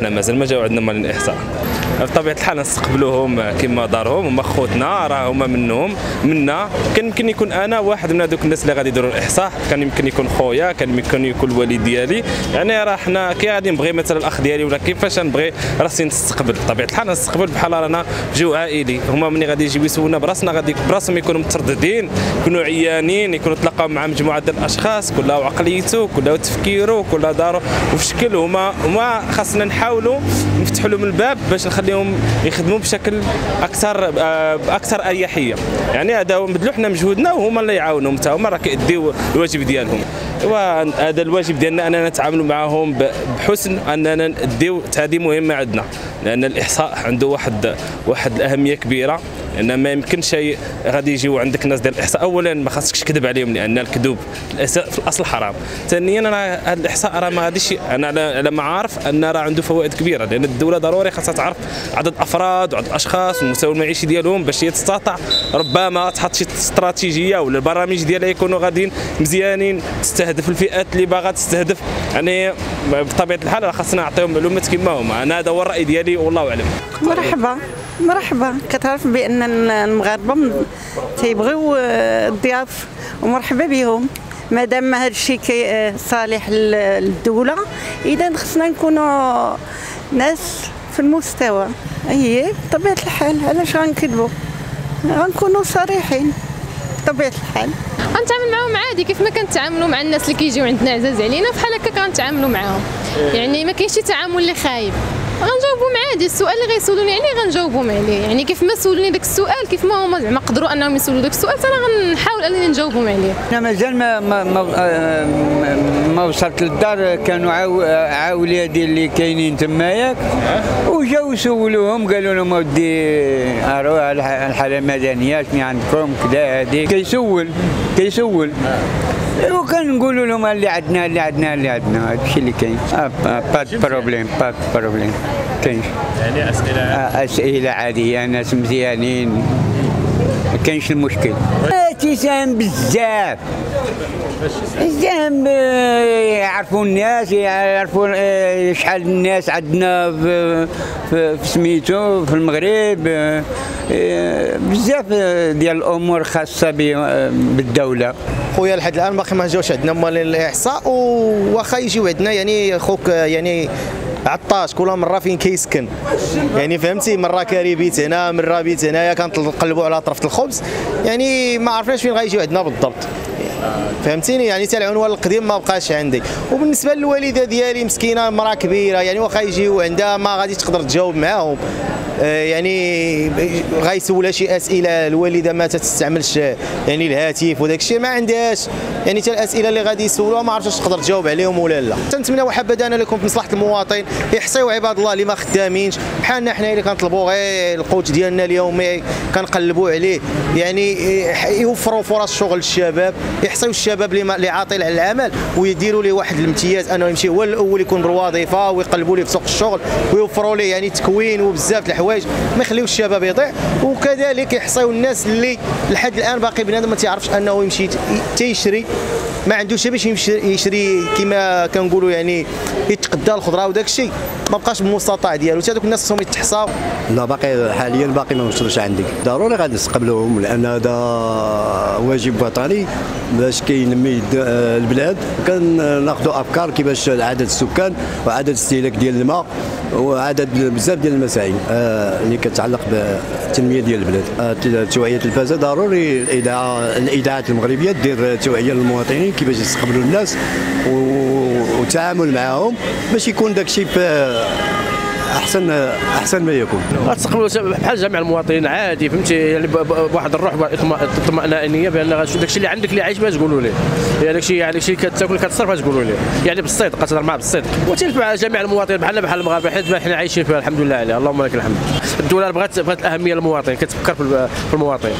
حنا مازال ما جاو عندنا مال الإحصاء. بطبيعة الحال نستقبلوهم كما دارهم هما خوتنا راه هما منهم منا. كان يمكن يكون أنا واحد من هذوك الناس اللي غادي يديروا الإحصاء. كان يمكن يكون خويا كان يمكن يكون الوالد ديالي. يعني راه حنا كي غادي نبغي مثلا الأخ ديالي ولا كيفاش نبغي راسي نستقبل. بطبيعة الحال نستقبل بحال رانا جو عائلي هما ملي غادي يجيو يسولنا براسنا غادي براسهم يكونوا مترددين يكونوا عيانين يكونوا تلاقاو مع مجموعة ديال الأشخاص كل عقليته كل تفكيره كل داره وفي شكل هما هما خاصنا نحاولوا نفتحوا لهم الباب باش نخليهم يخدموا بشكل أكثر آه، باكثر أريحية. يعني هذا نبذلوا حنا مجهودنا وهما اللي يعاونوا حتى هما راه كيديو الواجب ديالهم. وهذا الواجب ديالنا اننا نتعاملوا معهم بحسن اننا نديو هذه مهمه عندنا لأن الإحصاء عنده واحد واحد الأهمية كبيرة لأن ما يمكنش غادي يجيو عندك ناس ديال الإحصاء. اولا ما خاصكش تكذب عليهم لأن الكذوب في الأصل حرام. ثانيا راه هذا الإحصاء راه ما غاديش أنا على ما عارف أن راه عنده فوائد كبيرة لأن الدولة ضروري خاصها تعرف عدد أفراد وعدد أشخاص والمستوى المعيشي ديالهم باش هي تستطيع ربما تحط شي استراتيجية ولا البرامج ديالها يكونوا غاديين مزيانين تستهدف الفئات اللي باغا تستهدف. يعني بطبيعة الحال خاصنا نعطيهم معلومات كما هما. أنا هذا هو الرأي ديالي والله أعلم. مرحبا. مرحبا. كتعرف بأن المغاربة تيبغيو الضياف ومرحبا بهم. مادام هذا الشيء صالح للدولة اذا خصنا نكونوا ناس في المستوى. هي بطبيعة الحال علاش غنكذبوا غنكونوا صريحين. بطبيعة الحال. غنتعامل معاهم عادي كيف ما كنتعاملوا مع الناس اللي كيجيو عندنا عزاز علينا بحال هكا غنتعاملوا معاهم. يعني ما كاينش شي تعامل اللي خايب. غنجاوبهم عادي السؤال اللي غيسولوني عليه غنجاوبهم عليه يعني كيف ما سولوني داك السؤال كيف ما هما زعما قدروا أنهم يسولوا داك السؤال أنا غنحاول أنني نجاوبهم عليه أنا مازال ما ما ما, آه، ما وصلت للدار كانوا عاو عاولياتي اللي كاينين تما ياك وجاو سولوهم قالوا لهم اودي أروح الحالة المدنية شنو عندكم كذا هذيك كيسول كيسول. وكنقولوا لهم اللي عندنا اللي عندنا اللي عندنا هذا الشيء اللي كاين. pas problème pas problème. كاينش يعني أسئلة آه، أسئلة عادية ناس مزيانين. ما كاينش المشكل. تيساهم بزاف. زعما يعرفوا الناس يعرفوا آه، شحال الناس عندنا في, في, في سميتو في المغرب. آه، بزاف ديال الأمور خاصة بالدولة. خويا لحد الآن باقي ما جاوش عندنا مال الإحصاء واخا يجيو عندنا يعني خوك يعني عطاش كل مرة فين كيسكن. يعني فهمتي؟ مرة كاري بيت هنا مرة بيت هنايا كنقلبوا على طرف الخبز. يعني ما عرفناش فين غيجيو عندنا بالضبط. فهمتيني؟ يعني حتى العنوان القديم ما بقاش عندي وبالنسبة للوالدة ديالي مسكينة مراه كبيرة يعني واخا يجيو عندها ما غاديش تقدر تجاوب معاهم. يعني غيسولها شي أسئلة الوالدة ما تستعملش يعني الهاتف وداك الشيء ما عندهاش. يعني حتى الأسئلة اللي غادي يسولوها ما عرفتش تقدر تجاوب عليهم ولا لا. تنتمنى وحبذا أنا لكم في مصلحة المواطن. يحصيو عباد الله اللي ما خدامينش. بحالنا حنا اللي كنطلبوا غير القوت ديالنا اليومي كنقلبوا عليه. يعني يوفروا فرص شغل للشباب يحصيو الشباب اللي عاطل على العمل ويديروا ليه واحد الامتياز أنه يمشي هو الأول يكون بالوظيفة ويقلبوا ليه في سوق الشغل ويوفروا ليه يعني تكوين وبزاف الحوايج الحوايج ما يخليوش الشباب يضيع وكذلك يحصيو الناس اللي لحد الآن باقي بنادم ما تيعرفش أنه يمشي تيشري ما عندوش باش يشري كما كنقولوا يعني يتقدى الخضرة وداك الشيء. ما بقاش بالمستطاع ديالو. حتى دوك الناس خصهم يتحصاو. لا باقي حاليا باقي ما وصلوش عندي ضروري غادي نستقبلوهم لأن هذا واجب وطني. باش كينمي البلاد كناخذوا أفكار كيفاش عدد السكان وعدد الاستهلاك ديال الماء. وعدد بزاف ديال المسائل آه، اللي كتعلق بالتنمية ديال البلاد. آه، توعية التلفازه ضروري الاذاعات المغربية دير توعية للمواطنين كيفاش يستقبلوا الناس والتعامل معهم باش يكون داك الشيء احسن أحسن ما يكون. تستقبلوا بحال جميع المواطنين عادي فهمتي؟ يعني بواحد الروح الطمانينيه بأن داك الشيء اللي عندك اللي عايش باش تقولوا ليه. يعني داك الشيء يعني الشيء كتاكل كتصرف تقولوا ليه. يعني بالصدق كتهضر معاه بالصدق. وتلف مع جميع المواطنين بحالنا بحال المغاربة حيت حنا عايشين فيها الحمد لله عليه اللهم لك الحمد. الدولة بغات بغات الاهميه للمواطن كتفكر في المواطن